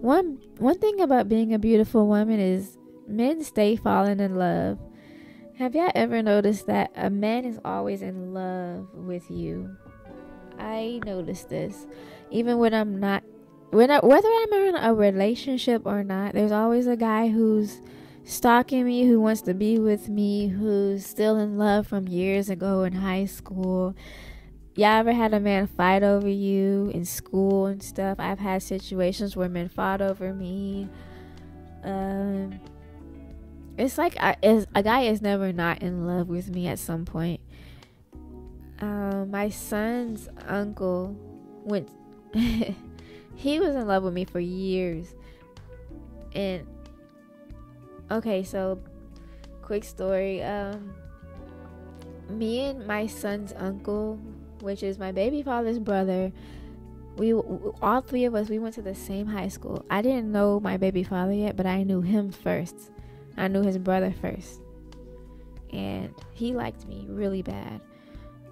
one one thing about being a beautiful woman is men stay falling in love. Have y'all ever noticed that a man is always in love with you? I noticed this. Even when I'm not when I, whether I'm in a relationship or not, there's always a guy who's stalking me, who wants to be with me, who's still in love from years ago in high school. Y'all ever had a man fight over you in school and stuff? I've had situations where men fought over me. Um, it's like I, it's, a guy is never not in love with me at some point. Um, my son's uncle went. he was in love with me for years, and okay, so quick story. Um, me and my son's uncle, which is my baby father's brother, we all three of us we went to the same high school. I didn't know my baby father yet, but I knew him first. I knew his brother first. And he liked me really bad.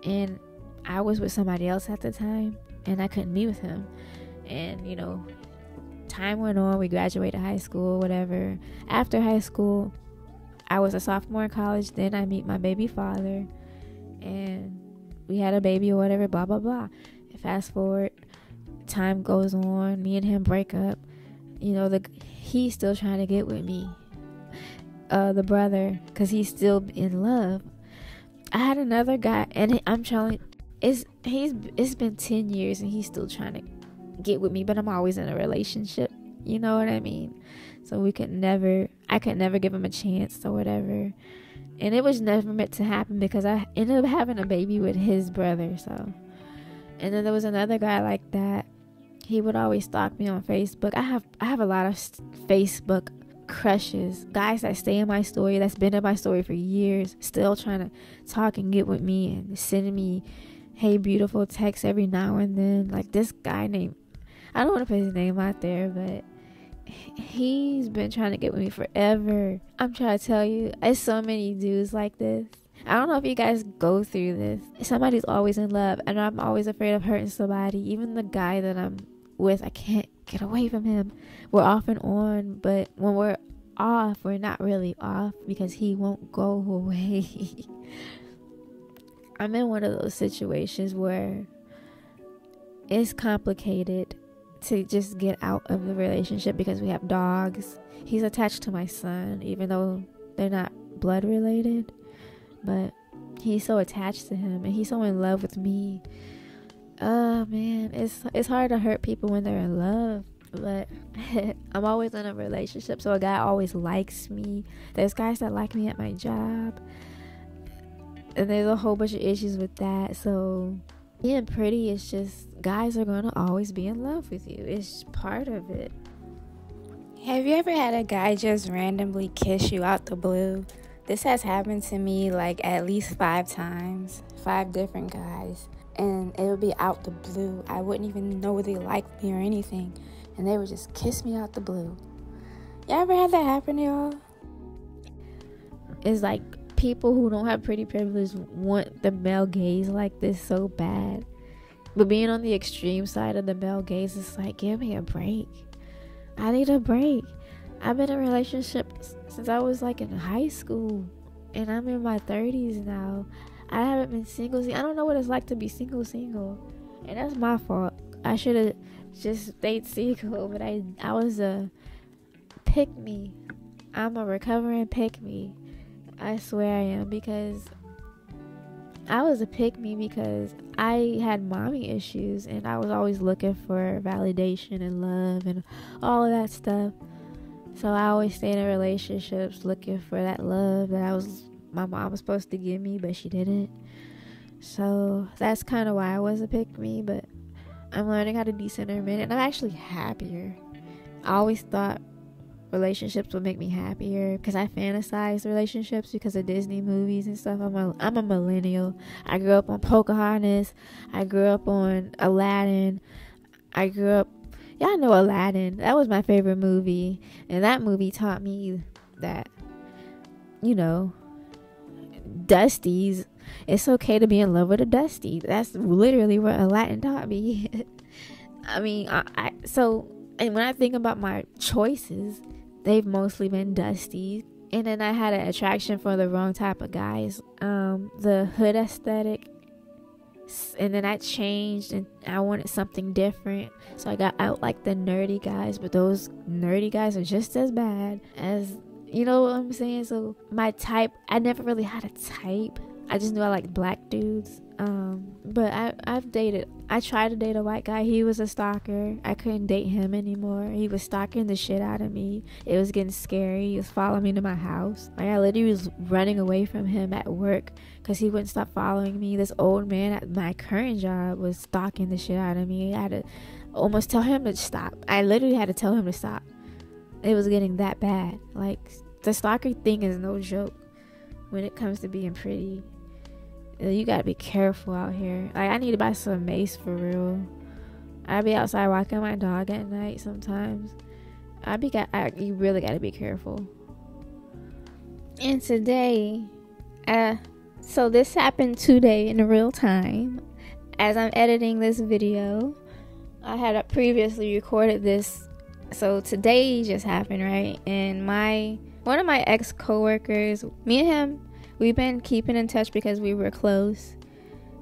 And I was with somebody else at the time and I couldn't be with him. And you know, time went on, we graduated high school, whatever. After high school, I was a sophomore in college, then I meet my baby father and we had a baby or whatever, blah blah blah. fast forward, time goes on, me and him break up. You know, the he's still trying to get with me. Uh the brother cuz he's still in love. I had another guy and I'm trying it's he's it's been 10 years and he's still trying to get with me, but I'm always in a relationship. You know what I mean? So we could never, I could never give him a chance or whatever. And it was never meant to happen because I ended up having a baby with his brother. So, and then there was another guy like that. He would always stalk me on Facebook. I have, I have a lot of Facebook crushes, guys that stay in my story, that's been in my story for years, still trying to talk and get with me and sending me hey beautiful texts every now and then. Like this guy named I don't want to put his name out there, but he's been trying to get with me forever. I'm trying to tell you, it's so many dudes like this. I don't know if you guys go through this. Somebody's always in love, and I'm always afraid of hurting somebody. Even the guy that I'm with, I can't get away from him. We're off and on, but when we're off, we're not really off because he won't go away. I'm in one of those situations where it's complicated to just get out of the relationship because we have dogs. He's attached to my son, even though they're not blood related. But he's so attached to him and he's so in love with me. Oh man, it's it's hard to hurt people when they're in love. But I'm always in a relationship, so a guy always likes me. There's guys that like me at my job. And there's a whole bunch of issues with that. So being pretty is just guys are gonna always be in love with you. It's part of it. Have you ever had a guy just randomly kiss you out the blue? This has happened to me like at least five times, five different guys, and it would be out the blue. I wouldn't even know they liked me or anything, and they would just kiss me out the blue. Y'all ever had that happen to y'all? It's like people who don't have pretty privilege want the male gaze like this so bad. But being on the extreme side of the male gaze is like, give me a break. I need a break. I've been in a relationship since I was like in high school, and I'm in my 30s now. I haven't been single. I don't know what it's like to be single, single, and that's my fault. I should have just stayed single, but I I was a pick me. I'm a recovering pick me. I swear I am because I was a pick me because I had mommy issues and I was always looking for validation and love and all of that stuff. So I always stayed in relationships looking for that love that I was my mom was supposed to give me, but she didn't. So that's kind of why I was a pick me, but I'm learning how to decenter a minute and I'm actually happier. I always thought relationships would make me happier because I fantasize relationships because of Disney movies and stuff. I'm a I'm a millennial. I grew up on Pocahontas. I grew up on Aladdin. I grew up y'all know Aladdin. That was my favorite movie. And that movie taught me that you know Dusties it's okay to be in love with a Dusty. That's literally what Aladdin taught me. I mean, I, I so And when I think about my choices, they've mostly been dusty. And then I had an attraction for the wrong type of guys. Um, the hood aesthetic. And then I changed and I wanted something different. So I got out like the nerdy guys, but those nerdy guys are just as bad as you know what I'm saying? So my type I never really had a type. I just knew I liked black dudes. Um, but I I've dated. I tried to date a white guy. He was a stalker. I couldn't date him anymore. He was stalking the shit out of me. It was getting scary. He was following me to my house. Like I literally was running away from him at work because he wouldn't stop following me. This old man at my current job was stalking the shit out of me. I had to almost tell him to stop. I literally had to tell him to stop. It was getting that bad. Like the stalker thing is no joke when it comes to being pretty you gotta be careful out here. Like I need to buy some mace for real. I be outside walking my dog at night sometimes. I be got I, you really gotta be careful. And today, uh, so this happened today in real time. As I'm editing this video, I had previously recorded this. So today just happened, right? And my one of my ex coworkers, me and him we've been keeping in touch because we were close.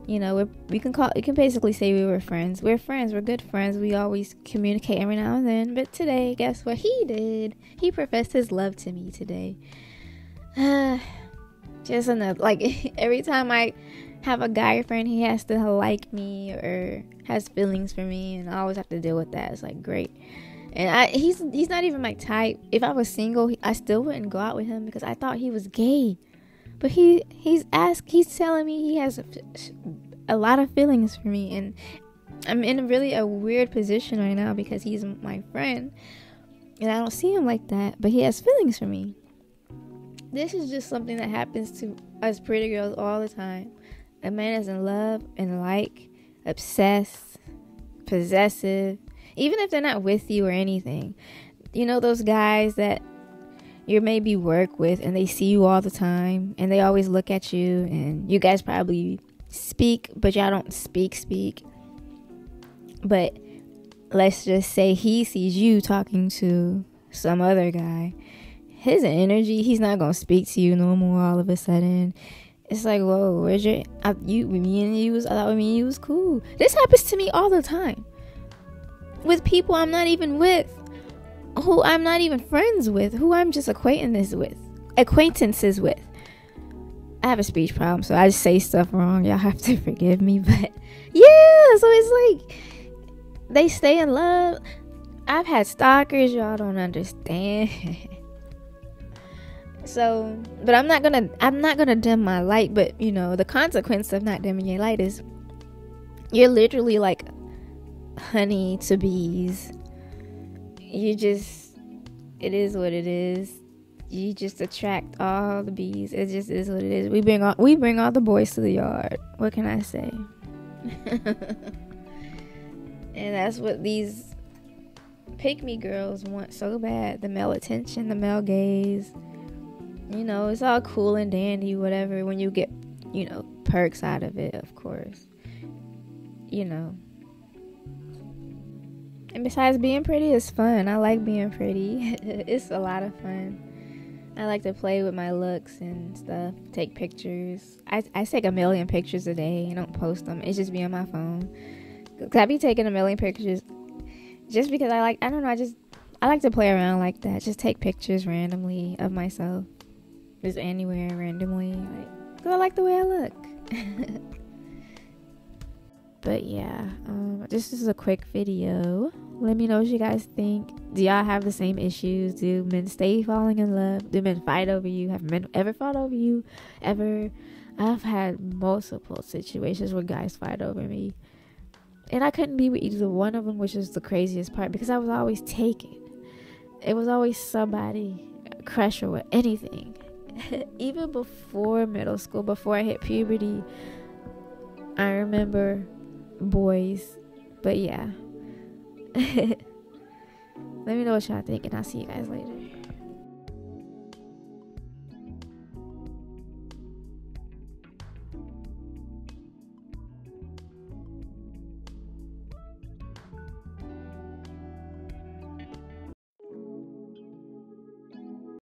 You know, we we can call you can basically say we were friends. We're friends. We're good friends. We always communicate every now and then. But today, guess what he did? He professed his love to me today. Just enough. Like every time I have a guy friend, he has to like me or has feelings for me, and I always have to deal with that. It's like great. And I, he's he's not even my type. If I was single, I still wouldn't go out with him because I thought he was gay. But he he's asked he's telling me he has a, a lot of feelings for me and I'm in a really a weird position right now because he's my friend and I don't see him like that, but he has feelings for me. This is just something that happens to us pretty girls all the time. A man is in love and like, obsessed, possessive, even if they're not with you or anything. You know those guys that you maybe work with and they see you all the time and they always look at you and you guys probably speak but y'all don't speak speak. But let's just say he sees you talking to some other guy. His energy he's not gonna speak to you no more all of a sudden. It's like whoa where's your I, you me and you was i thought me and you was cool. This happens to me all the time. With people i'm not even with who I'm not even friends with, who I'm just acquaintances with, acquaintances with. I have a speech problem, so I just say stuff wrong. Y'all have to forgive me, but yeah, so it's like they stay in love. I've had stalkers, y'all don't understand. so, but I'm not gonna I'm not gonna dim my light, but you know, the consequence of not dimming your light is you're literally like honey to bees you just it is what it is. You just attract all the bees. It just is what it is. We bring all we bring all the boys to the yard. What can i say? And that's what these pick me girls want so bad. The male attention the male gaze. You know it's all cool and dandy whatever when you get you know perks out of it of course. You know and besides, being pretty is fun. I like being pretty. it's a lot of fun. I like to play with my looks and stuff, take pictures. I, I take a million pictures a day and don't post them. It's just be on my phone. Cause I be taking a million pictures just because I like, I don't know, I just, I like to play around like that. Just take pictures randomly of myself. Just anywhere randomly. Like, cause I like the way I look. but yeah, um, this is a quick video. Let me know what you guys think. Do y'all have the same issues? Do men stay falling in love? Do men fight over you? Have men ever fought over you? Ever? I've had multiple situations where guys fight over me. And I couldn't be with either one of them, which is the craziest part because I was always taken. It was always somebody, a crush or anything. Even before middle school, before I hit puberty, I remember boys. But yeah, Let me know what y'all think, and I'll see you guys later.